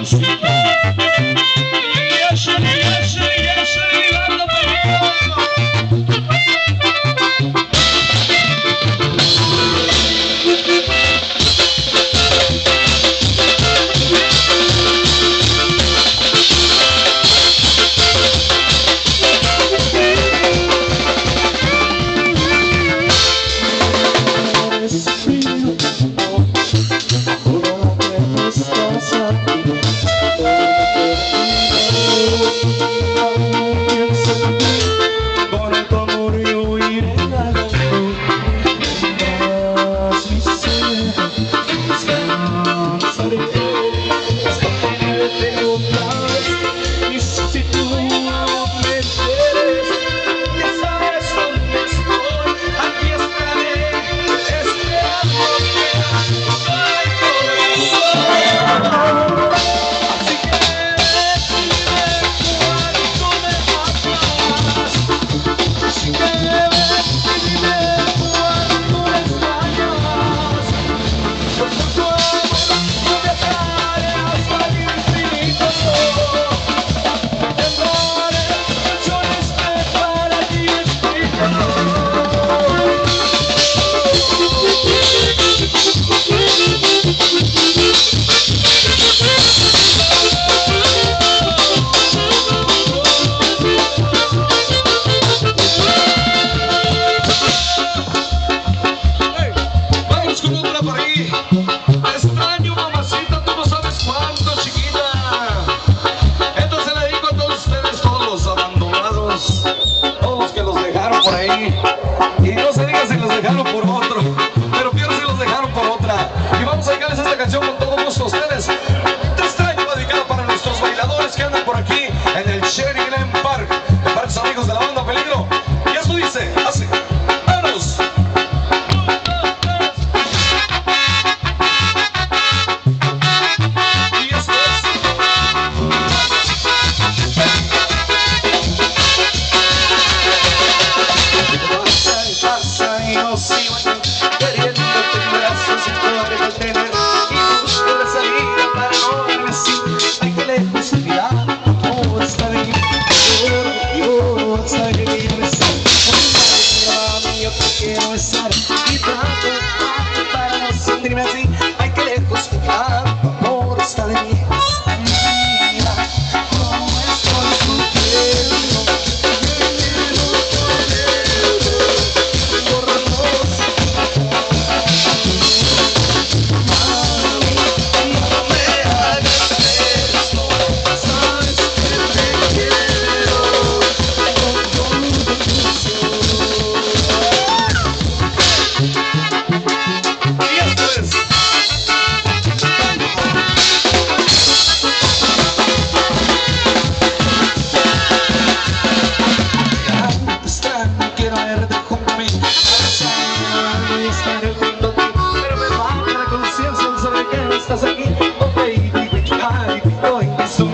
Mexico. es como una para mí. Extraño, mamacita, tú no sabes cuánto, chiquita. Entonces le digo a todos ustedes, todos los abandonados, todos los que los dejaron por ahí. Y no se diga si los dejaron por otro, pero quiero si los dejaron por otra. Y vamos a dedicarles esta canción con todo gusto a ustedes. side. verde junto a mí Abrazar y estar junto a Pero me baja la conciencia al saber que no estás aquí. Oh baby, ay, hoy me sumí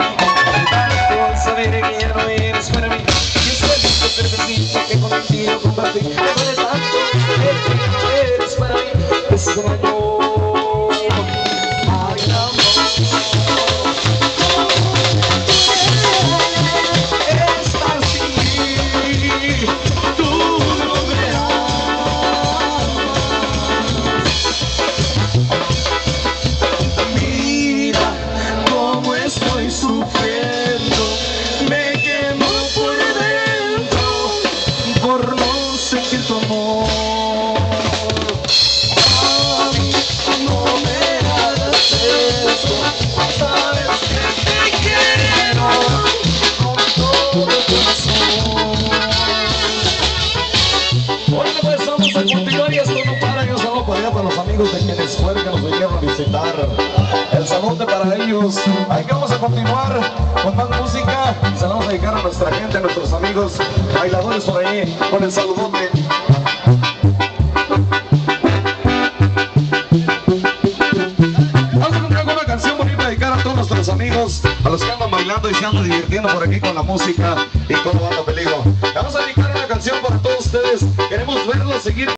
Tanto al saber que ya no eres para mí. Y es feliz ser vecino que contigo compartí Me duele tanto que eres para mí. Ese sueño A mí no el paso. Vamos a continuar y esto no para Dios, saludo por allá, para los amigos de quienes jueguen que nos dejemos visitar. El saludote para ellos. Ahí vamos a continuar con más música. Se la vamos a a nuestra gente, a nuestros amigos bailadores por ahí, con el saludote. nuestros amigos, a los que andan bailando y se andan divirtiendo por aquí con la música y con Banda Peligro. Vamos a dedicar una canción para todos ustedes. Queremos verlos seguir.